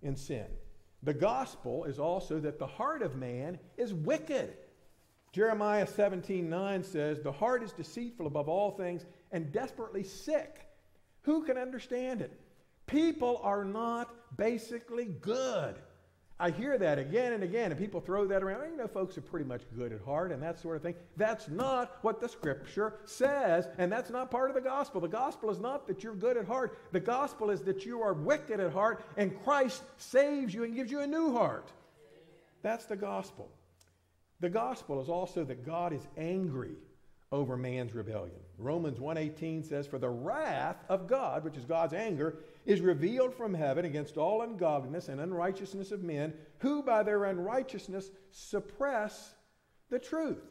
in sin. The gospel is also that the heart of man is wicked. Jeremiah 17 9 says, The heart is deceitful above all things and desperately sick. Who can understand it? People are not basically good. I hear that again and again, and people throw that around. You know, folks are pretty much good at heart and that sort of thing. That's not what the scripture says, and that's not part of the gospel. The gospel is not that you're good at heart, the gospel is that you are wicked at heart, and Christ saves you and gives you a new heart. That's the gospel. The gospel is also that God is angry over man's rebellion. Romans 1:18 says for the wrath of God, which is God's anger, is revealed from heaven against all ungodliness and unrighteousness of men who by their unrighteousness suppress the truth.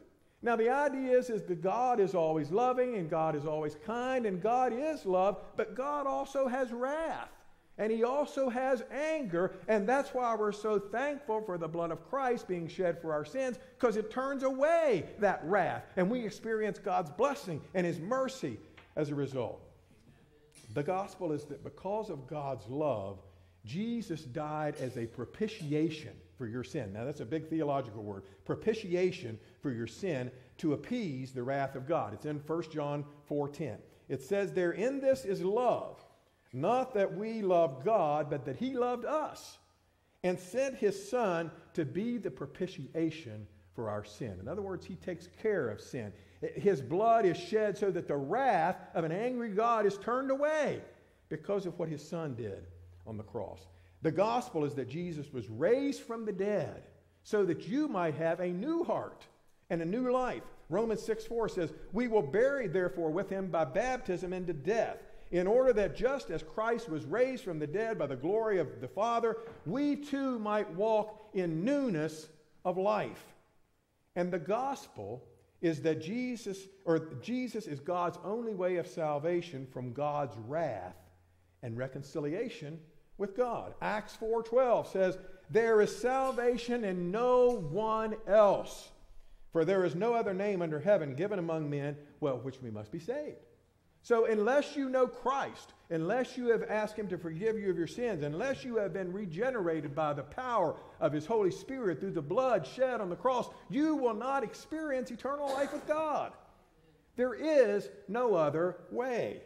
Now the idea is, is that God is always loving and God is always kind and God is love, but God also has wrath. And he also has anger, and that's why we're so thankful for the blood of Christ being shed for our sins, because it turns away that wrath, and we experience God's blessing and his mercy as a result. The gospel is that because of God's love, Jesus died as a propitiation for your sin. Now, that's a big theological word propitiation for your sin to appease the wrath of God. It's in 1 John 4:10. It says there, In this is love, not that we love God, but that He loved us and sent his Son to be the propitiation for our sin. In other words, he takes care of sin. His blood is shed so that the wrath of an angry God is turned away because of what his Son did on the cross. The gospel is that Jesus was raised from the dead so that you might have a new heart and a new life. Romans 6 4 says, We will bury therefore with him by baptism into death, in order that just as Christ was raised from the dead by the glory of the Father, we too might walk in newness of life. And the gospel is that Jesus, or Jesus is God's only way of salvation from God's wrath and reconciliation with God. Acts 4:12 says, "There is salvation in no one else, for there is no other name under heaven given among men, well, which we must be saved." So, unless you know Christ, unless you have asked Him to forgive you of your sins, unless you have been regenerated by the power of His Holy Spirit through the blood shed on the cross, you will not experience eternal life with God. There is no other way.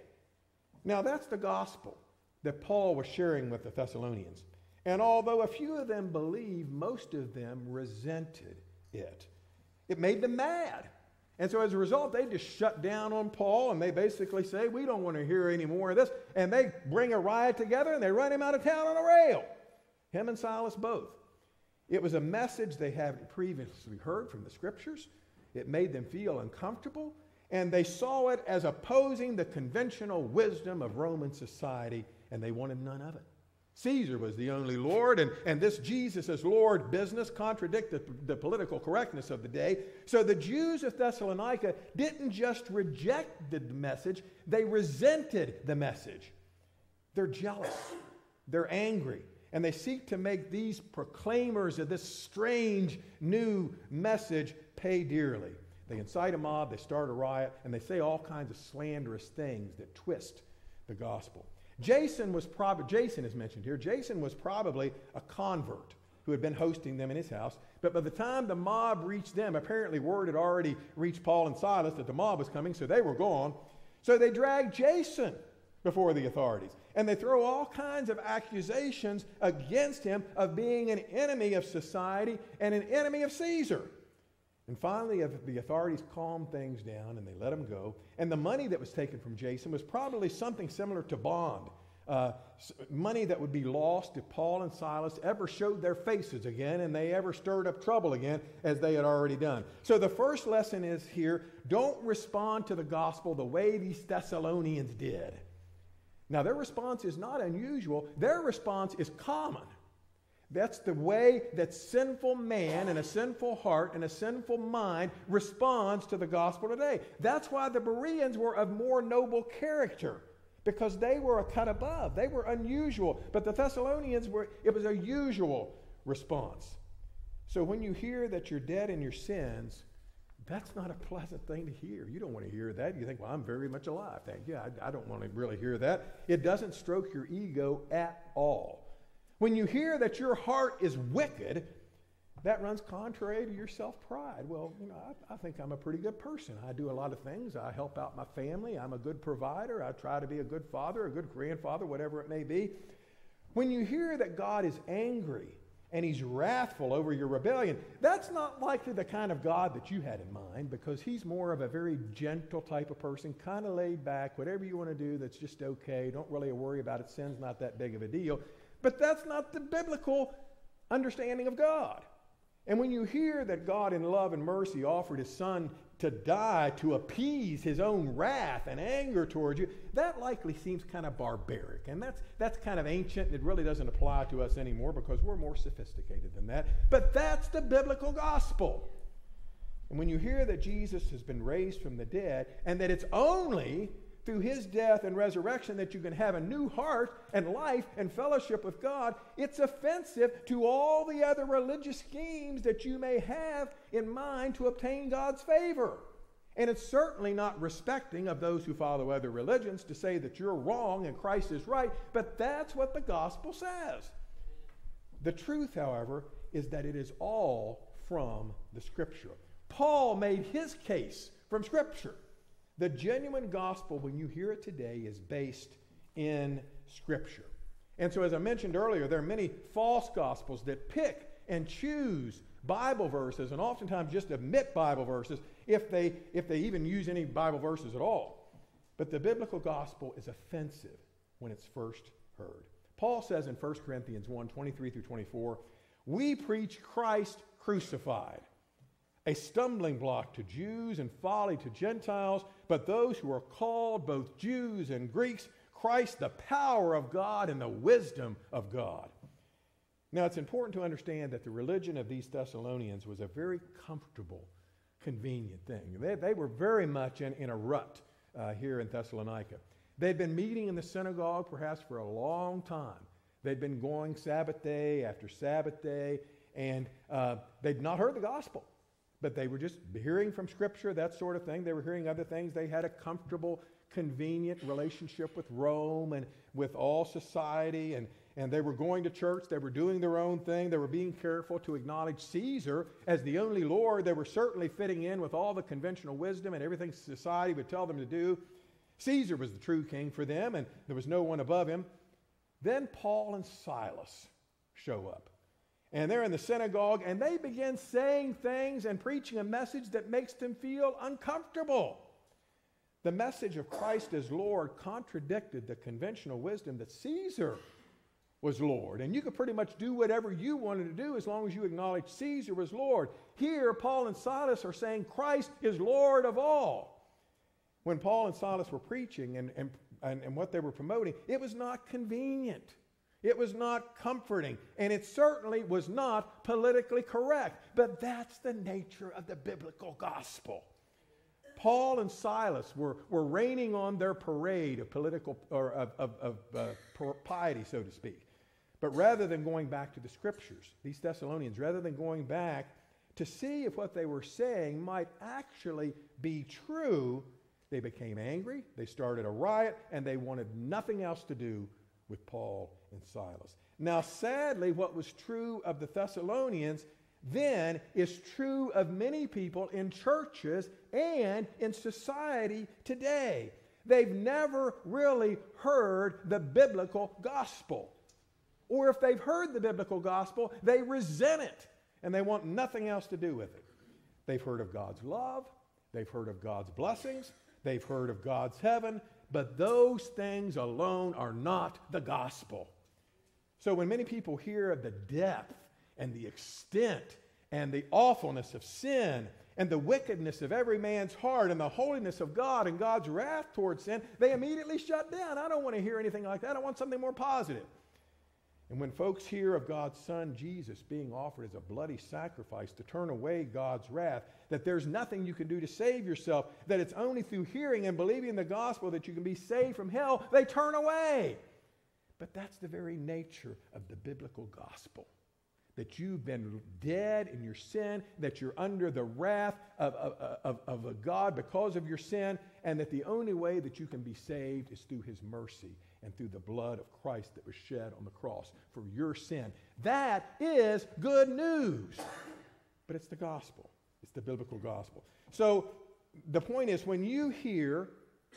Now, that's the gospel that Paul was sharing with the Thessalonians. And although a few of them believed, most of them resented it. It made them mad. And so as a result, they just shut down on Paul and they basically say, We don't want to hear any more of this. And they bring a riot together and they run him out of town on a rail. Him and Silas both. It was a message they hadn't previously heard from the scriptures. It made them feel uncomfortable. And they saw it as opposing the conventional wisdom of Roman society, and they wanted none of it. Caesar was the only Lord, and, and this Jesus as Lord business contradicted the, the political correctness of the day. So the Jews of Thessalonica didn't just reject the message, they resented the message. They're jealous, they're angry, and they seek to make these proclaimers of this strange new message pay dearly. They incite a mob, they start a riot, and they say all kinds of slanderous things that twist the gospel. Jason was probably, Jason is mentioned here. Jason was probably a convert who had been hosting them in his house. But by the time the mob reached them, apparently word had already reached Paul and Silas that the mob was coming, so they were gone. So they dragged Jason before the authorities. And they throw all kinds of accusations against him of being an enemy of society and an enemy of Caesar. And finally, the authorities calmed things down and they let him go. And the money that was taken from Jason was probably something similar to bond. Uh, money that would be lost if Paul and Silas ever showed their faces again and they ever stirred up trouble again as they had already done. So the first lesson is here don't respond to the gospel the way these Thessalonians did. Now, their response is not unusual, their response is common. That's the way that sinful man and a sinful heart and a sinful mind responds to the gospel today. That's why the Bereans were of more noble character because they were a cut above. They were unusual, but the Thessalonians were it was a usual response. So when you hear that you're dead in your sins, that's not a pleasant thing to hear. You don't want to hear that. You think, well, I'm very much alive. Thank you. I, I don't want to really hear that. It doesn't stroke your ego at all. When you hear that your heart is wicked, that runs contrary to your self pride. Well, you know, I, I, think I'm a pretty good person. I do a lot of things. I help out my family. I'm a good provider. I try to be a good father, a good grandfather, whatever it may be. When you hear that God is angry and he's wrathful over your rebellion, that's not likely the kind of God that you had in mind because he's more of a very gentle type of person, kind of laid back, whatever you want to do that's just okay. Don't really worry about it. Sin's not that big of a deal. But that's not the biblical understanding of God. And when you hear that God, in love and mercy, offered his son to die to appease his own wrath and anger towards you, that likely seems kind of barbaric. And that's, that's kind of ancient. And it really doesn't apply to us anymore because we're more sophisticated than that. But that's the biblical gospel. And when you hear that Jesus has been raised from the dead and that it's only through his death and resurrection that you can have a new heart and life and fellowship with God, it's offensive to all the other religious schemes that you may have in mind to obtain God's favor. And it's certainly not respecting of those who follow other religions to say that you're wrong and Christ is right, but that's what the gospel says. The truth, however, is that it is all from the scripture. Paul made his case from scripture. The genuine gospel, when you hear it today, is based in Scripture. And so, as I mentioned earlier, there are many false gospels that pick and choose Bible verses and oftentimes just omit Bible verses if they, if they even use any Bible verses at all. But the biblical gospel is offensive when it's first heard. Paul says in 1 Corinthians 1 23 through 24, We preach Christ crucified, a stumbling block to Jews and folly to Gentiles, but those who are called, both Jews and Greeks, Christ the power of God and the wisdom of God. Now, it's important to understand that the religion of these Thessalonians was a very comfortable, convenient thing. They, they were very much in, in a rut uh, here in Thessalonica. They'd been meeting in the synagogue perhaps for a long time. They'd been going Sabbath day after Sabbath day, and uh, they'd not heard the gospel, but they were just hearing from Scripture, that sort of thing. They were hearing other things. They had a comfortable, convenient relationship with Rome and with all society, and, and they were going to church. They were doing their own thing. They were being careful to acknowledge Caesar as the only Lord. They were certainly fitting in with all the conventional wisdom and everything society would tell them to do. Caesar was the true king for them, and there was no one above him. Then Paul and Silas show up. And they're in the synagogue, and they begin saying things and preaching a message that makes them feel uncomfortable. The message of Christ as Lord contradicted the conventional wisdom that Caesar was Lord. And you could pretty much do whatever you wanted to do as long as you acknowledged Caesar was Lord. Here, Paul and Silas are saying Christ is Lord of all when Paul and Silas were preaching and, and, and, and, what they were promoting, it was not convenient. It was not comforting. And it certainly was not politically correct. But that's the nature of the biblical gospel. Paul and Silas were, were raining on their parade of political or of, of, of uh, piety, so to speak. But rather than going back to the scriptures, these Thessalonians, rather than going back to see if what they were saying might actually be true, they became angry, they started a riot, and they wanted nothing else to do with Paul and Silas. Now, sadly, what was true of the Thessalonians then is true of many people in churches and in society today. They've never really heard the biblical gospel. Or if they've heard the biblical gospel, they resent it and they want nothing else to do with it. They've heard of God's love, they've heard of God's blessings, They've heard of God's heaven, but those things alone are not the gospel. So when many people hear of the depth and the extent and the awfulness of sin and the wickedness of every man's heart and the holiness of God and God's wrath towards sin, they immediately shut down. I don't want to hear anything like that. I want something more positive. And when folks hear of God's Son Jesus being offered as a bloody sacrifice to turn away God's wrath, that there's nothing you can do to save yourself, that it's only through hearing and believing the gospel that you can be saved from hell, they turn away. But that's the very nature of the biblical gospel. That you've been dead in your sin, that you're under the wrath of, of, of, of a God because of your sin, and that the only way that you can be saved is through his mercy and through the blood of Christ that was shed on the cross for your sin. That is good news. But it's the gospel, it's the biblical gospel. So the point is when you hear,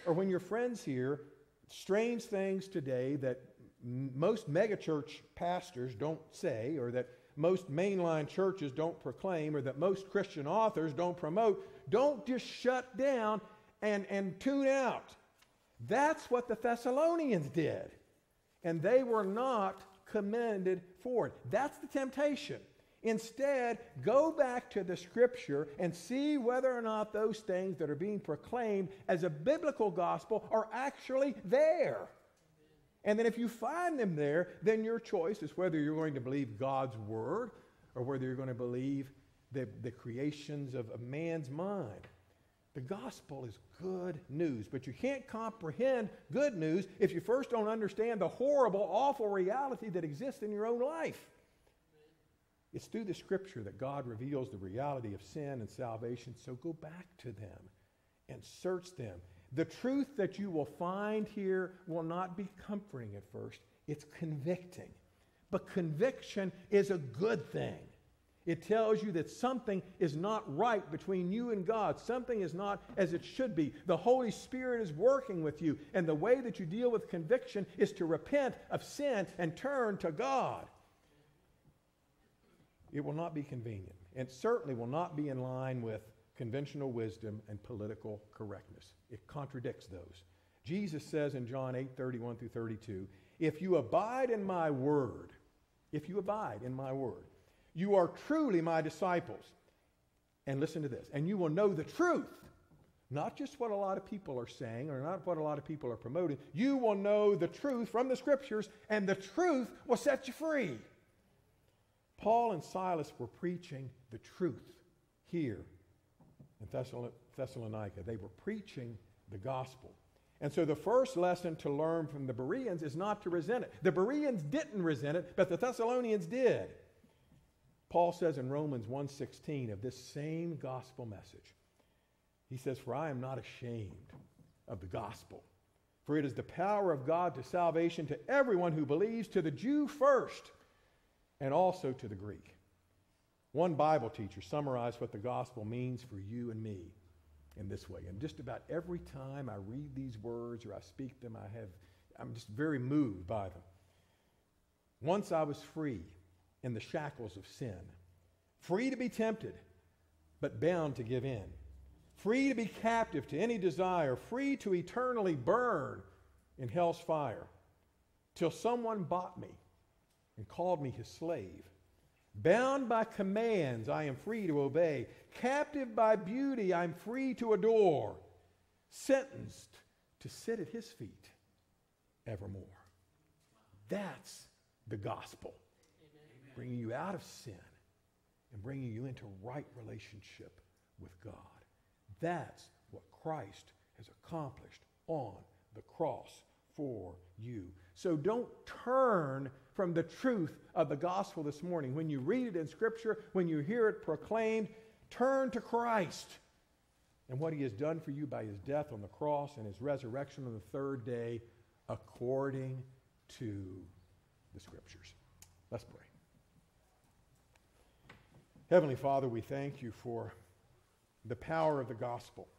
or when your friends hear, strange things today that most megachurch pastors don't say, or that most mainline churches don't proclaim, or that most Christian authors don't promote, don't just shut down and, and tune out. That's what the Thessalonians did. And they were not commended for it. That's the temptation. Instead, go back to the scripture and see whether or not those things that are being proclaimed as a biblical gospel are actually there. And then if you find them there, then your choice is whether you're going to believe God's word or whether you're going to believe the, the creations of a man's mind. The gospel is good news, but you can't comprehend good news if you first don't understand the horrible, awful reality that exists in your own life. It's through the scripture that God reveals the reality of sin and salvation, so go back to them and search them. The truth that you will find here will not be comforting at first, it's convicting. But conviction is a good thing. It tells you that something is not right between you and God. Something is not as it should be. The Holy Spirit is working with you. And the way that you deal with conviction is to repent of sin and turn to God. It will not be convenient. And certainly will not be in line with conventional wisdom and political correctness. It contradicts those. Jesus says in John 8 31 through 32, If you abide in my word, if you abide in my word, you are truly my disciples. And listen to this, and you will know the truth. Not just what a lot of people are saying or not what a lot of people are promoting. You will know the truth from the scriptures, and the truth will set you free. Paul and Silas were preaching the truth here in Thessalonica. They were preaching the gospel. And so the first lesson to learn from the Bereans is not to resent it. The Bereans didn't resent it, but the Thessalonians did. Paul says in Romans 1:16 of this same gospel message. He says, "For I am not ashamed of the gospel, for it is the power of God to salvation to everyone who believes, to the Jew first, and also to the Greek." One Bible teacher summarized what the gospel means for you and me in this way. And just about every time I read these words or I speak them, I have I'm just very moved by them. Once I was free in the shackles of sin, free to be tempted, but bound to give in, free to be captive to any desire, free to eternally burn in hell's fire, till someone bought me and called me his slave. Bound by commands, I am free to obey. Captive by beauty, I'm free to adore. Sentenced to sit at his feet evermore. That's the gospel bringing you out of sin and bringing you into right relationship with God. That's what Christ has accomplished on the cross for you. So don't turn from the truth of the gospel this morning. When you read it in Scripture, when you hear it proclaimed, turn to Christ and what he has done for you by his death on the cross and his resurrection on the third day according to the Scriptures. Let's pray. Heavenly Father, we thank you for the power of the gospel.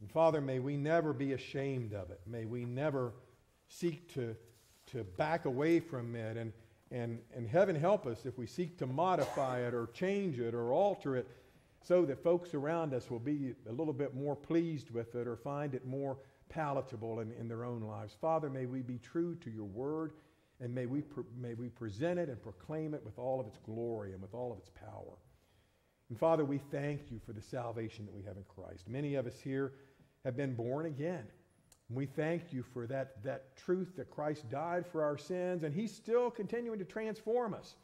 And Father, may we never be ashamed of it. May we never seek to, to back away from it. And, and, and heaven help us if we seek to modify it or change it or alter it so that folks around us will be a little bit more pleased with it or find it more palatable in, in their own lives. Father, may we be true to your word and may we, may we present it and proclaim it with all of its glory and with all of its power. And Father, we thank you for the salvation that we have in Christ. Many of us here have been born again. We thank you for that, that truth that Christ died for our sins, and He's still continuing to transform us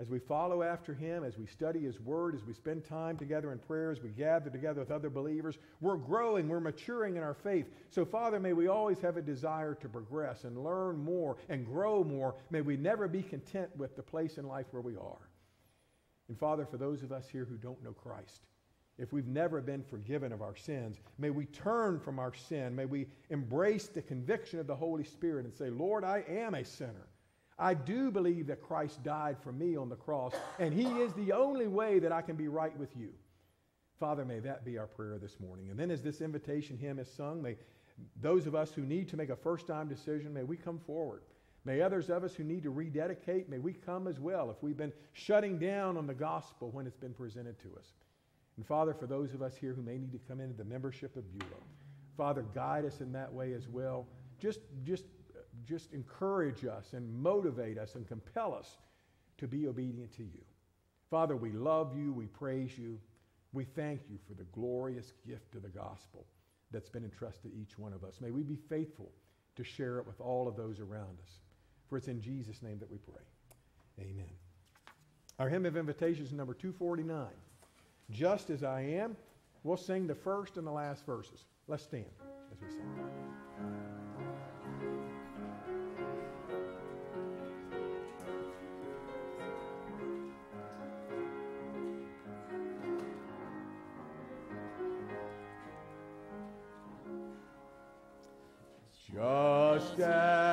as we follow after him, as we study his word, as we spend time together in prayer, as we gather together with other believers, we're growing, we're maturing in our faith. So, Father, may we always have a desire to progress and learn more and grow more. May we never be content with the place in life where we are. And, Father, for those of us here who don't know Christ, if we've never been forgiven of our sins, may we turn from our sin. May we embrace the conviction of the Holy Spirit and say, Lord, I am a sinner. I do believe that Christ died for me on the cross, and He is the only way that I can be right with you. Father, may that be our prayer this morning. And then as this invitation hymn is sung, may those of us who need to make a first time decision, may we come forward. May others of us who need to rededicate, may we come as well if we've been shutting down on the gospel when it's been presented to us. And Father, for those of us here who may need to come into the membership of Beulah, Father, guide us in that way as well. Just, just just encourage us and motivate us and compel us to be obedient to you. Father, we love you. We praise you. We thank you for the glorious gift of the gospel that's been entrusted to each one of us. May we be faithful to share it with all of those around us. For it's in Jesus' name that we pray. Amen. Our hymn of invitation is number 249. Just as I am. We'll sing the first and the last verses. Let's stand as we sing. Just as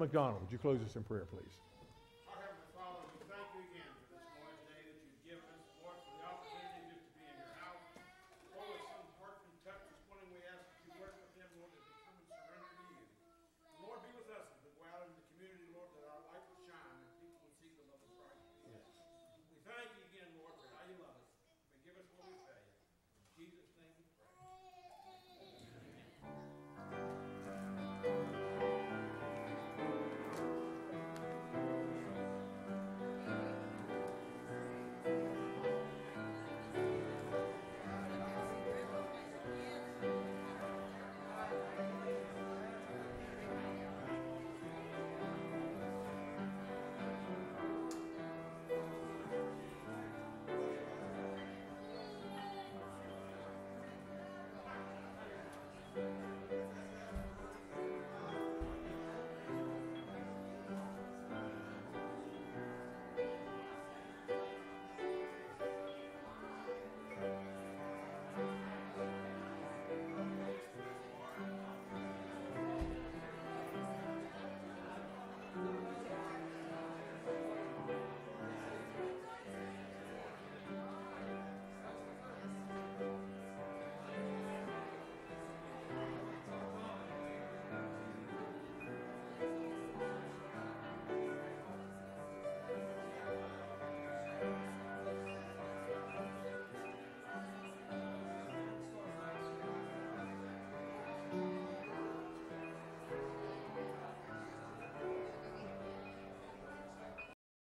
McDonald, would you close us in prayer, please?